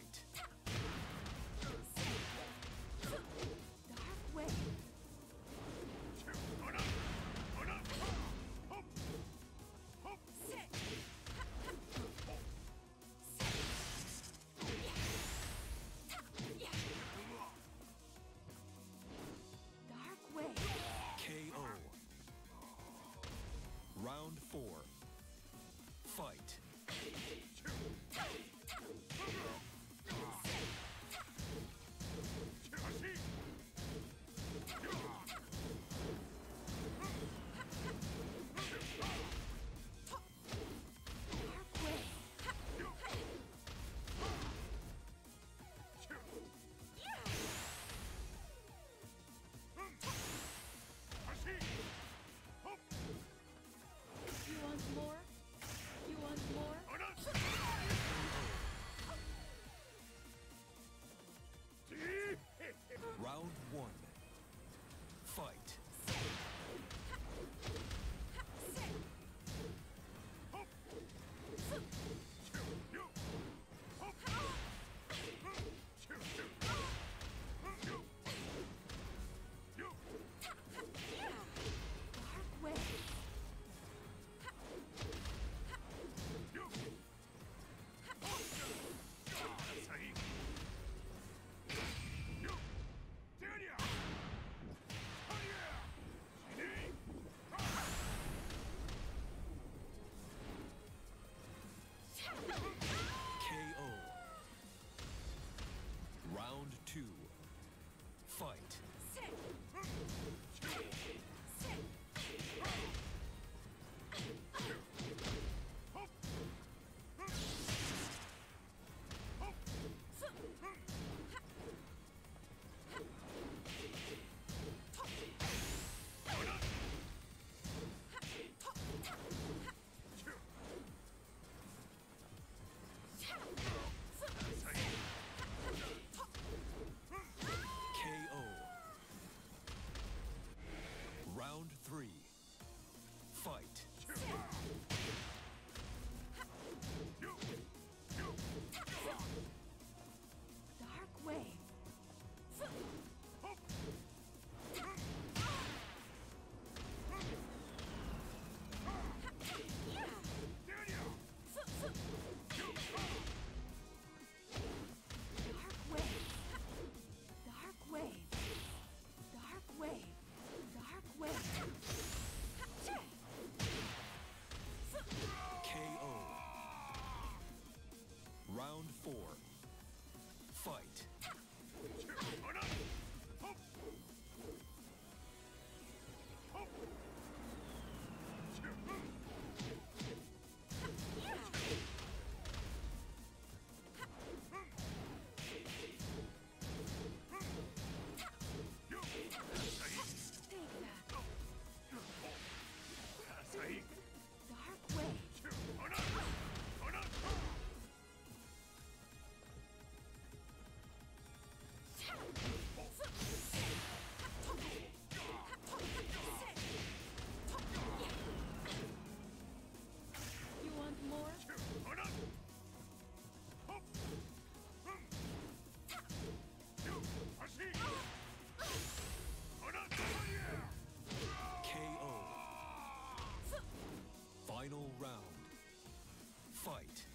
Fight. Final round. Fight.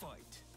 fight.